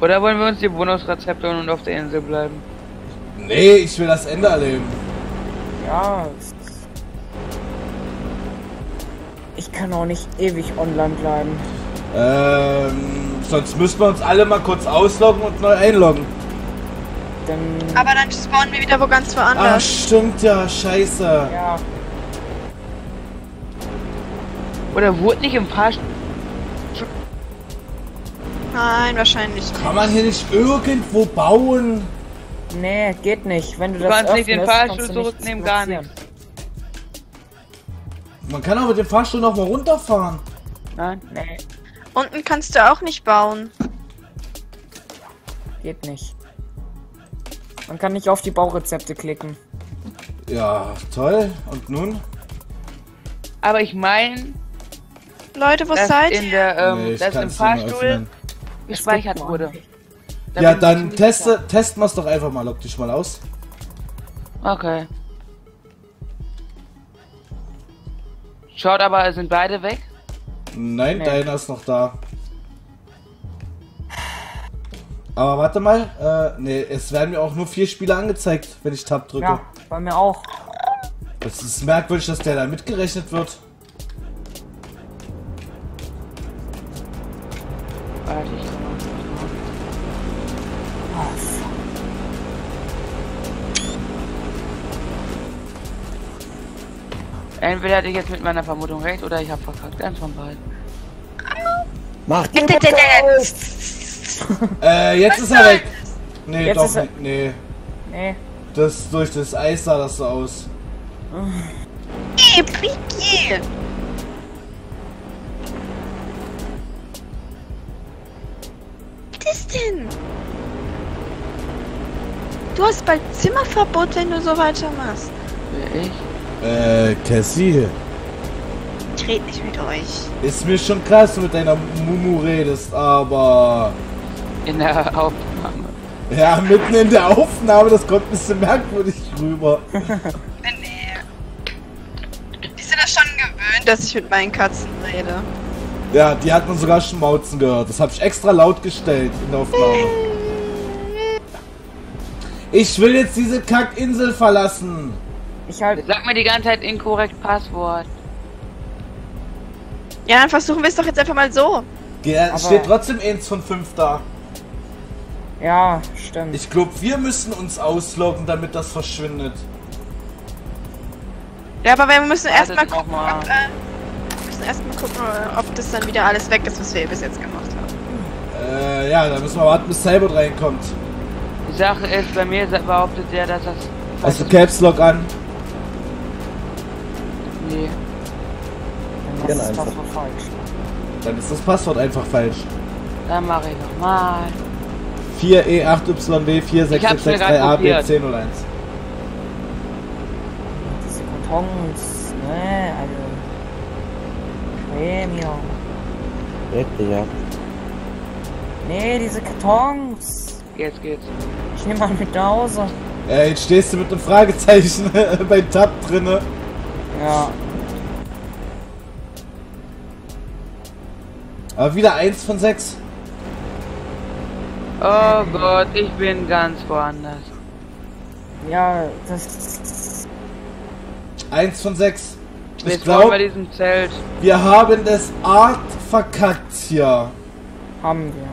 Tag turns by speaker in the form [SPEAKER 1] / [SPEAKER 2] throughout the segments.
[SPEAKER 1] Oder wollen wir uns die Bonusrezepte holen und auf der Insel bleiben?
[SPEAKER 2] Nee, ich will das Ende erleben.
[SPEAKER 3] Ja. Ich kann auch nicht ewig online bleiben.
[SPEAKER 2] Ähm, sonst müssen wir uns alle mal kurz ausloggen und neu einloggen.
[SPEAKER 3] Dann.
[SPEAKER 4] Aber dann spawnen wir wieder wo ganz
[SPEAKER 2] Ach,
[SPEAKER 4] woanders.
[SPEAKER 2] stimmt ja, scheiße.
[SPEAKER 3] ja.
[SPEAKER 1] Oder wurde nicht im Fahrstuhl...
[SPEAKER 4] Nein, wahrscheinlich nicht.
[SPEAKER 2] Kann man hier nicht irgendwo bauen?
[SPEAKER 3] Nee, geht nicht. Wenn du,
[SPEAKER 1] Du
[SPEAKER 3] das
[SPEAKER 1] kannst nicht den
[SPEAKER 3] öffnest,
[SPEAKER 1] Fahrstuhl
[SPEAKER 3] kannst du nichts
[SPEAKER 1] zurücknehmen, gar
[SPEAKER 3] platzieren.
[SPEAKER 2] Man kann auch mit dem Fahrstuhl noch mal runterfahren.
[SPEAKER 1] Nein?
[SPEAKER 3] Nee,
[SPEAKER 4] Unten kannst du auch nicht bauen.
[SPEAKER 3] geht nicht. Man kann nicht auf die Baurezepte klicken.
[SPEAKER 2] Ja, toll. Und nun?
[SPEAKER 1] Aber ich meine,
[SPEAKER 4] Leute, wo
[SPEAKER 1] dass
[SPEAKER 4] seid
[SPEAKER 1] in
[SPEAKER 4] ihr?
[SPEAKER 1] der, ähm,
[SPEAKER 2] Nee,
[SPEAKER 1] dass im Fahrstuhl gespeichert wurde.
[SPEAKER 3] gar nicht.
[SPEAKER 1] Da
[SPEAKER 2] ja, dann teste, testen wir es doch einfach mal. Dich mal aus.
[SPEAKER 1] Okay. Schaut aber, sind beide weg?
[SPEAKER 2] Nein,
[SPEAKER 3] Nee.
[SPEAKER 2] deiner ist noch da. Aber warte mal, äh, nee, es werden mir auch nur vier Spiele angezeigt, wenn ich Tab drücke.
[SPEAKER 3] Ja, bei mir auch.
[SPEAKER 2] Das ist merkwürdig, dass der da mitgerechnet wird.
[SPEAKER 1] Entweder hatte ich jetzt mit meiner Vermutung recht oder ich habe verkackt. Eins von beiden.
[SPEAKER 3] Mach die
[SPEAKER 2] Äh, jetzt ist er weg. Nee,
[SPEAKER 3] Jetzt
[SPEAKER 2] doch
[SPEAKER 3] er-
[SPEAKER 2] nicht. Nee.
[SPEAKER 3] Nee.
[SPEAKER 2] Das durch das Eis sah das so aus.
[SPEAKER 4] Ey, Piki! Was ist denn? Du hast bald Zimmerverbot, wenn du so weitermachst.
[SPEAKER 1] Ich?
[SPEAKER 2] Äh, Cassie.
[SPEAKER 4] Ich red nicht mit euch.
[SPEAKER 2] Ist mir schon klar, dass du mit deiner Mumu redest, aber.
[SPEAKER 1] In der Aufnahme.
[SPEAKER 2] Ja, mitten in der Aufnahme, das kommt ein bisschen merkwürdig rüber.
[SPEAKER 4] Nee. Die sind das schon gewöhnt, dass ich mit meinen Katzen rede.
[SPEAKER 2] Ja, die hat man sogar schon mauzen gehört. Das habe ich extra laut gestellt in der Aufnahme. Ich will jetzt diese Kackinsel verlassen.
[SPEAKER 3] Ich halt.
[SPEAKER 1] Sag mir die ganze Zeit inkorrekt Passwort.
[SPEAKER 4] Ja, dann versuchen wir es doch jetzt einfach mal so.
[SPEAKER 2] Ge-
[SPEAKER 3] Aber-
[SPEAKER 2] steht trotzdem 1 von 5 da.
[SPEAKER 3] Ja, stimmt.
[SPEAKER 2] Ich glaube, wir müssen uns ausloggen, damit das verschwindet.
[SPEAKER 4] Ja, aber wir müssen erstmal gucken,
[SPEAKER 1] mal.
[SPEAKER 4] ob, äh, wir müssen erstmal gucken, äh, ob das dann wieder alles weg ist, was wir bis jetzt gemacht haben.
[SPEAKER 2] Äh, ja, da müssen wir warten, bis Cyber reinkommt.
[SPEAKER 1] Die Sache ist, bei mir behauptet der, dass das.
[SPEAKER 2] Hast du Caps Lock an?
[SPEAKER 3] Dann ist das Passwort falsch.
[SPEAKER 2] Dann ist das Passwort einfach falsch.
[SPEAKER 1] Dann mache ich nochmal.
[SPEAKER 2] 4E8YB
[SPEAKER 1] Ich hab's mir grad
[SPEAKER 2] 4663AB
[SPEAKER 1] kopiert.
[SPEAKER 2] 1001.
[SPEAKER 3] Diese Kartons, ne, also. Premium.
[SPEAKER 5] Richtig, ja.
[SPEAKER 3] Nee, diese Kartons.
[SPEAKER 1] Jetzt geht's.
[SPEAKER 3] Ich nehme mal mit nach Hause.
[SPEAKER 2] Äh, jetzt stehst du mit einem Fragezeichen bei Tab drinne.
[SPEAKER 3] Ja.
[SPEAKER 2] Aber wieder 1 von 6.
[SPEAKER 1] Oh Gott, ich bin ganz woanders.
[SPEAKER 3] Ja, das.
[SPEAKER 2] 1 von 6. Ich
[SPEAKER 1] Jetzt brauchen wir
[SPEAKER 2] glaube,
[SPEAKER 1] diesem Zelt.
[SPEAKER 2] wir haben das Art verkackt hier.
[SPEAKER 3] Haben wir.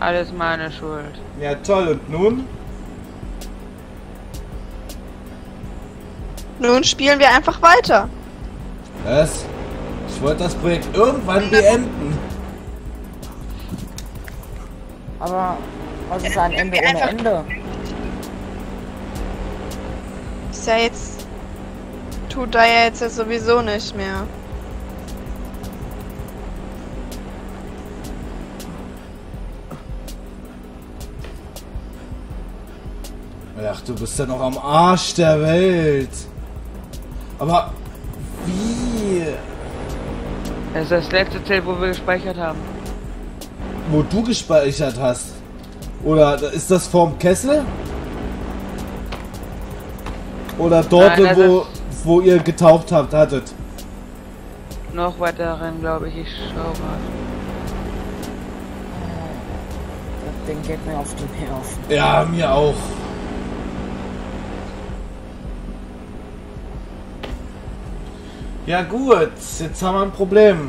[SPEAKER 1] Alles meine Schuld.
[SPEAKER 2] Ja, toll. Und nun?
[SPEAKER 4] Nun spielen wir einfach weiter.
[SPEAKER 2] Was? Ich wollte das Projekt irgendwann beenden.
[SPEAKER 3] Aber was ist ein Ende ohne Ende?
[SPEAKER 4] Ist ja jetzt. Tut da ja jetzt ja sowieso nicht mehr.
[SPEAKER 2] Ach, du bist ja noch am Arsch der Welt. Aber?
[SPEAKER 1] Das ist das letzte Zelt, wo wir gespeichert haben.
[SPEAKER 2] wo du gespeichert hast. Oder ist das vorm Kessel? Oder dort,
[SPEAKER 1] Nein,
[SPEAKER 2] wo, wo ihr getaucht habt, hattet?
[SPEAKER 1] Noch weiter rein, glaube ich. Ich schau mal.
[SPEAKER 3] Das Ding geht mir auf die Nerven.
[SPEAKER 2] Ja, mir auch. Ja gut, jetzt haben wir ein Problem.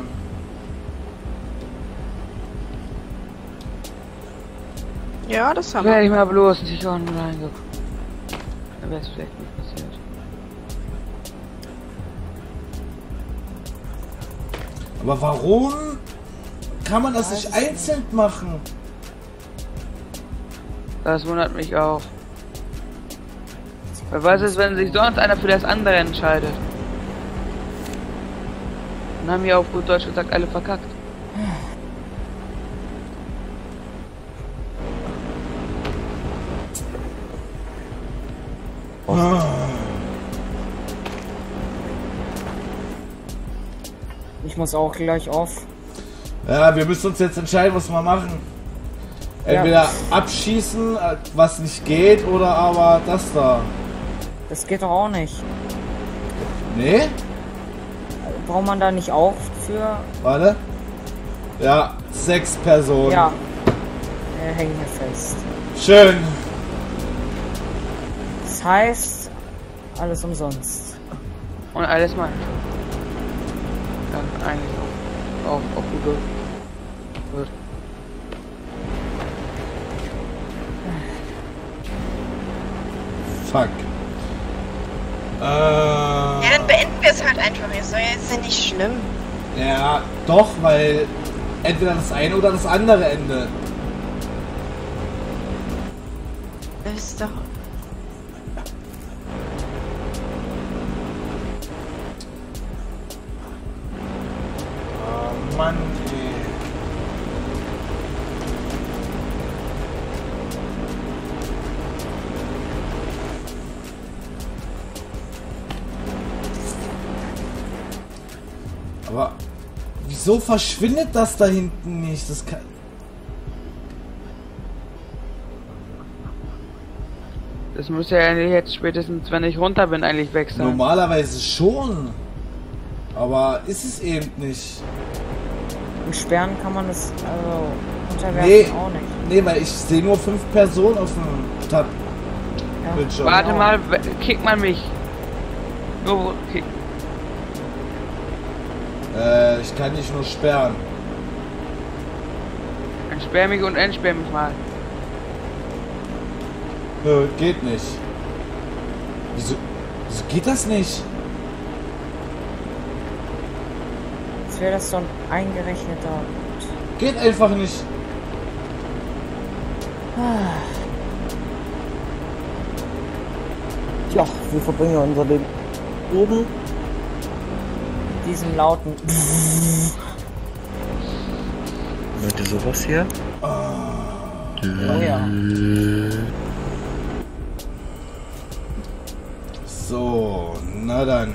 [SPEAKER 4] Ja, das haben wir.
[SPEAKER 1] Wäre ich mal bloß nicht online geguckt. Dann wäre es vielleicht nicht passiert.
[SPEAKER 2] Aber warum kann man das nicht einzeln machen?
[SPEAKER 1] Das wundert mich auch. Weil was ist, wenn sich sonst einer für das andere entscheidet? Dann haben wir auf gut Deutsch gesagt alle verkackt.
[SPEAKER 3] Ich muss auch gleich auf.
[SPEAKER 2] Ja, wir müssen uns jetzt entscheiden, was wir machen. Entweder abschießen, äh, was nicht geht, oder aber das da.
[SPEAKER 3] Das geht doch auch nicht.
[SPEAKER 2] Nee?
[SPEAKER 3] Braucht man da nicht auch für?
[SPEAKER 2] Warte. Ja, sechs Personen.
[SPEAKER 3] Ja. Wir hängen hier fest.
[SPEAKER 2] Schön.
[SPEAKER 3] Das heißt, alles umsonst.
[SPEAKER 1] Und alles mal. Dann eigentlich auch. Auch, auch gut. Gut.
[SPEAKER 2] Fuck. Äh,
[SPEAKER 4] wir es halt einfach. Ist ja nicht schlimm.
[SPEAKER 2] ja, doch, weil entweder das eine oder das andere Ende.
[SPEAKER 4] Das ist doch.
[SPEAKER 2] Oh Mann, Aber wieso verschwindet das da hinten nicht? Das kann.
[SPEAKER 1] Das muss ja eigentlich jetzt spätestens, wenn ich runter bin, eigentlich weg sein.
[SPEAKER 2] Normalerweise schon. Aber ist es eben nicht.
[SPEAKER 3] Und sperren kann man es also unterwerfen
[SPEAKER 2] Nee,
[SPEAKER 3] auch nicht.
[SPEAKER 2] nee, weil ich sehe nur fünf Personen auf dem Tab.
[SPEAKER 3] Ja.
[SPEAKER 1] Warte mal, kick mal mich. Nur kick.
[SPEAKER 2] Äh, ich kann dich nur sperren.
[SPEAKER 1] Entsperr mich und entsperr mich mal.
[SPEAKER 2] Nö, geht nicht. Wieso, wieso geht das nicht?
[SPEAKER 3] Als wäre das so ein eingerechneter.
[SPEAKER 2] Geht einfach nicht.
[SPEAKER 5] Tja, wir verbringen ja unser Leben oben.
[SPEAKER 3] Diesem lauten.
[SPEAKER 5] Hört ihr sowas hier?
[SPEAKER 3] Oh ja.
[SPEAKER 2] So, na dann.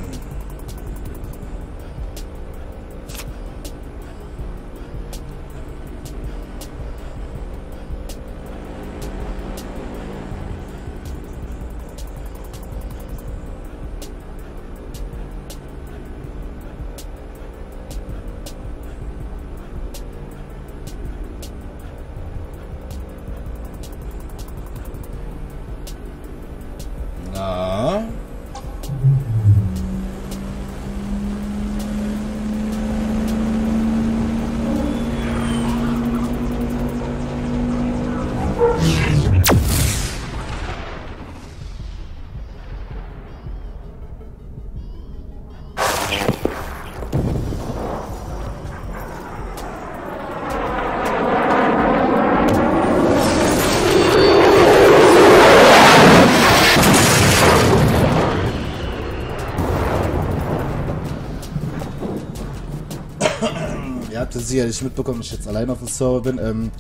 [SPEAKER 2] Ihr habt es sicherlich mitbekommen, dass ich jetzt allein auf dem Server bin. Ähm,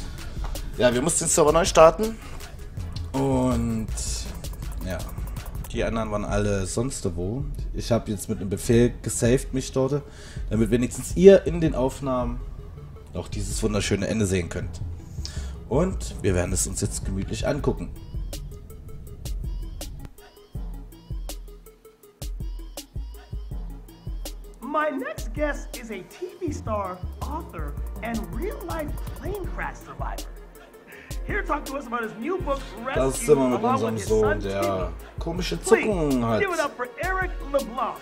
[SPEAKER 2] ja, wir mussten den Server neu starten. Und ja, die anderen waren alle sonst wo. Ich habe jetzt mit einem Befehl gesaved mich dort, damit wenigstens ihr in den Aufnahmen auch dieses wunderschöne Ende sehen könnt. Und wir werden es uns jetzt gemütlich angucken.
[SPEAKER 6] My next guest is a TV star, author, and real life plane crash survivor. Here to talk to us about his new book, Rescue,
[SPEAKER 2] sind mit
[SPEAKER 6] along
[SPEAKER 2] unserem
[SPEAKER 6] with his
[SPEAKER 2] Sohn,
[SPEAKER 6] son,
[SPEAKER 2] der komische
[SPEAKER 6] Please,
[SPEAKER 2] Zuckungen hat.
[SPEAKER 6] give it up for Eric LeBlanc.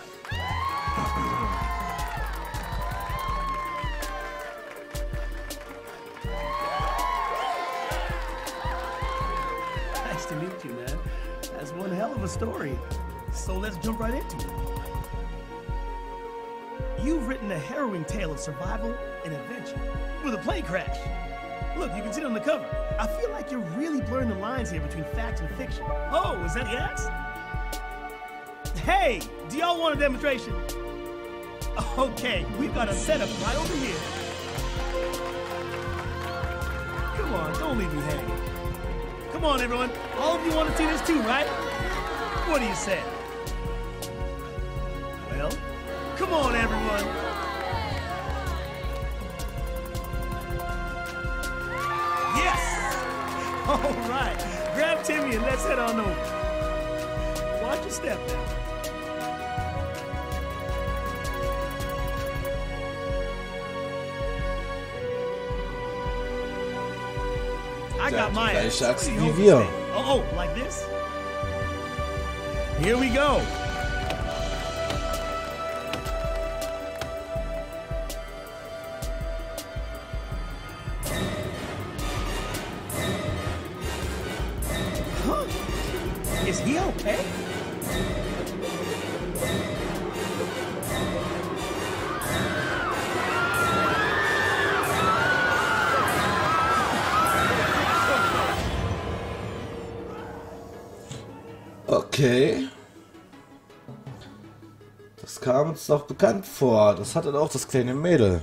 [SPEAKER 6] Nice to meet you, man. That's one hell of a story. So let's jump right into it. You've written a harrowing tale of survival and adventure with a plane crash. Look, you can see it on the cover. I feel like you're really blurring the lines here between fact and fiction. Oh, is that the axe? Hey, do y'all want a demonstration? Okay, we've got a setup right over here. Come on, don't leave me hanging. Come on, everyone. All of you want to see this too, right? What do you say? Well, come on, everyone. All right. Grab Timmy and let's head on over. Watch your step now. I got
[SPEAKER 2] hat
[SPEAKER 6] my
[SPEAKER 2] die
[SPEAKER 6] ass.
[SPEAKER 2] gleiche Axt
[SPEAKER 6] What do you
[SPEAKER 2] wie
[SPEAKER 6] hope to
[SPEAKER 2] wir.
[SPEAKER 6] say? Oh, oh, like this? Here we go. Okay.
[SPEAKER 2] Das kam uns doch bekannt vor. Das hatte auch das kleine Mädel.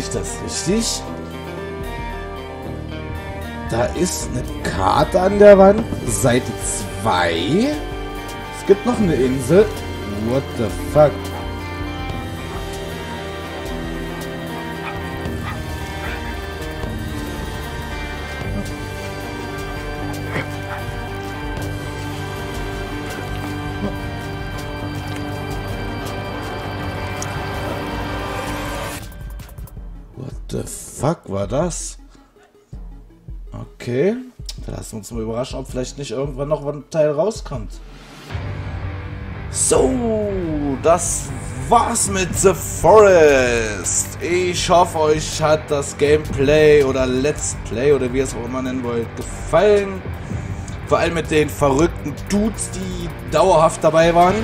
[SPEAKER 2] ich das richtig? Da ist eine Karte an der Wand. Seite 2. Es gibt noch eine Insel. What the fuck? Fuck war das? Okay. Dann lassen wir uns mal überraschen, ob vielleicht nicht irgendwann noch ein Teil rauskommt. So, das war's mit The Forest. Ich hoffe, euch hat das Gameplay oder Let's Play oder wie ihr es auch immer nennen wollt, gefallen. Vor allem mit den verrückten Dudes, die dauerhaft dabei waren.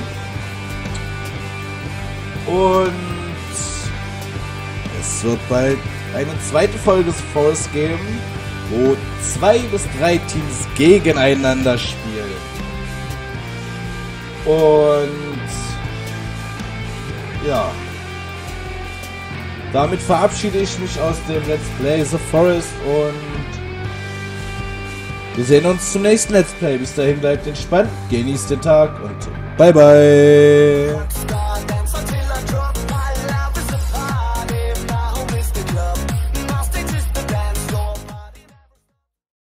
[SPEAKER 2] Und es wird bald eine zweite Folge des Forest geben, wo zwei bis drei Teams gegeneinander spielen. Und ja. Damit verabschiede ich mich aus dem Let's Play The Forest und wir sehen uns zum nächsten Let's Play. Bis dahin bleibt entspannt, genießt den Tag und bye bye.